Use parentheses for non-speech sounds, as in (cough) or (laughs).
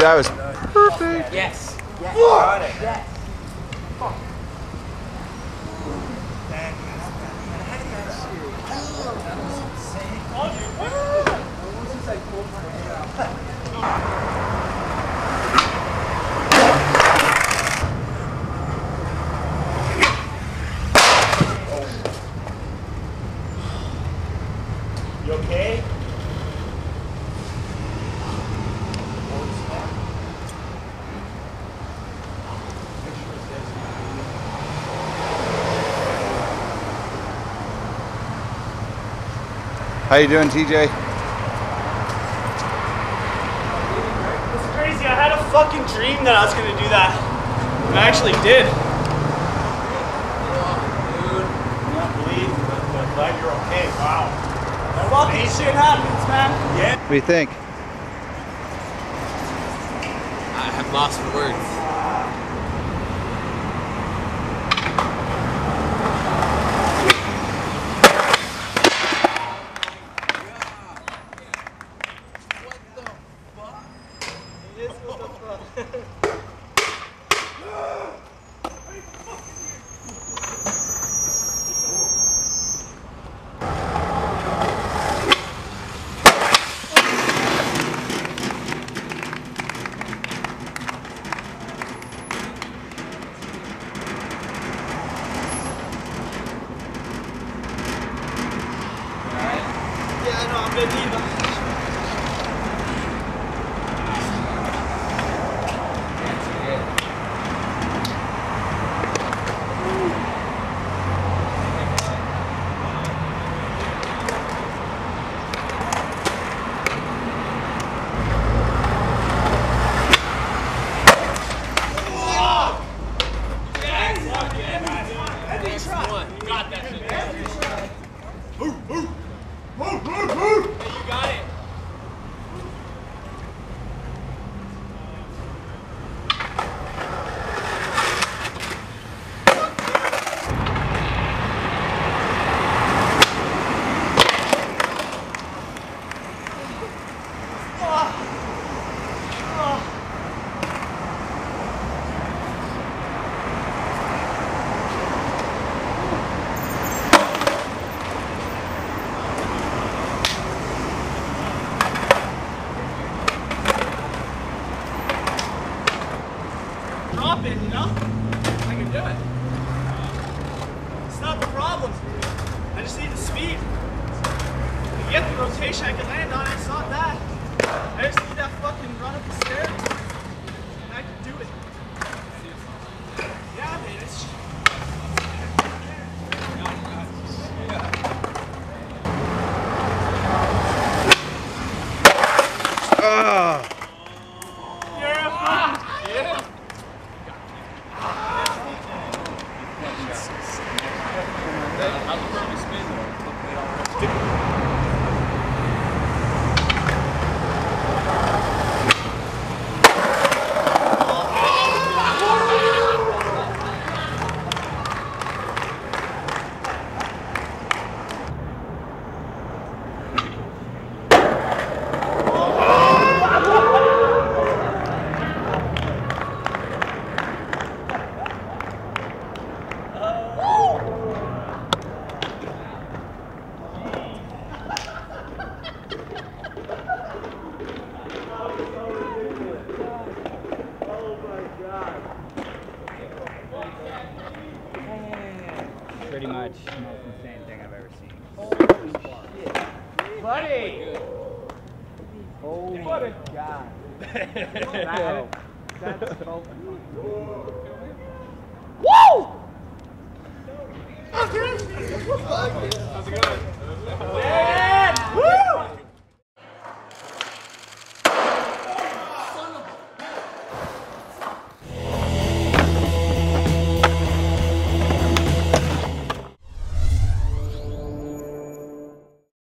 That was perfect. Yes. Yes. Yes. You okay? How you doing, TJ? It's crazy. I had a fucking dream that I was gonna do that. And I actually did. Not believe, but glad you're okay. Wow. Fucking shit happens, man. Yeah. What do you think? I have lost for words. Yeah, I know. I'm gonna need them. You know? I can do it. It's not the problem. I just need the speed. To get the rotation, I can land on it. It's not that. I just need that fucking run up the stairs. And I can do it. Yeah, man. It's, Ah, yeah. Pretty much the most insane thing I've ever seen. Buddy. Oh my Buddy. god. Wow. (laughs) That's so Woo! How's it going?